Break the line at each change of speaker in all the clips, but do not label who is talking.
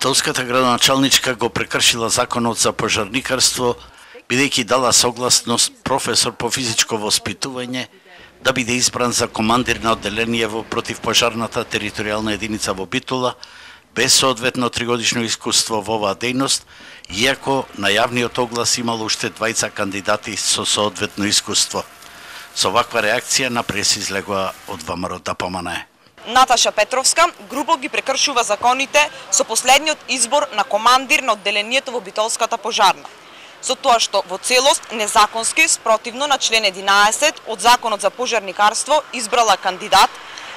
Битолската градоначалничка го прекршила законот за пожарникарство, бидејќи дала согласност професор по физичко воспитување да биде избран за командир на одделение во противпожарната територијална единица во Битола, без соодветно тригодишно искуство во оваа дејност, иако на јавниот оглас имало уште двајца кандидати со соодветно искуство. Со ваква реакција на прес излегува од ВМРО да поманае.
Наташа Петровска грубо ги прекршува законите со последниот избор на командир на одделението во Битолската пожарна. Со тоа што во целост незаконски спротивно на член 11 од Законот за пожарникарство избрала кандидат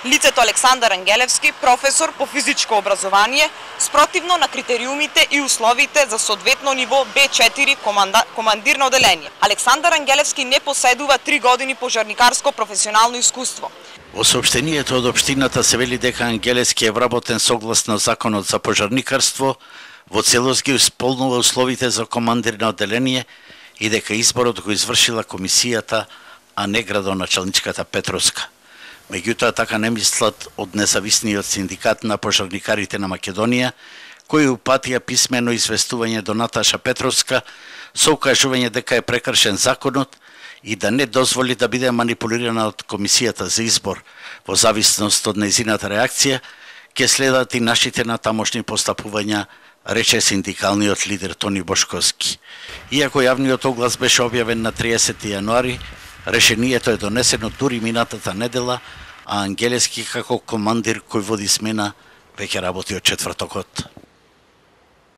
лицето Александар Ангелевски, професор по физичко образование, спротивно на критериумите и условите за соодветно ниво Б4 команда, командир на оделение. Александар Ангелевски не поседува три години пожарникарско професионално искуство.
Во сообщението од Обштината се вели дека Ангелески е вработен согласно законот за пожарникарство, во целост ги исполнува условите за командир на отделение и дека изборот го извршила комисијата, а не градоначалничката Петровска. Меѓутоа така не мислат од независниот синдикат на пожарникарите на Македонија, кои упатија писмено известување до Наташа Петровска со укажување дека е прекршен законот и да не дозволи да биде манипулирана од Комисијата за избор во зависност од нејзината реакција, ќе следат и нашите натамошни постапувања, рече синдикалниот лидер Тони Бошковски. Иако јавниот оглас беше објавен на 30 јануари, решението е донесено дури минатата недела, а Ангелески како командир кој води смена веќе работи од четвртокот.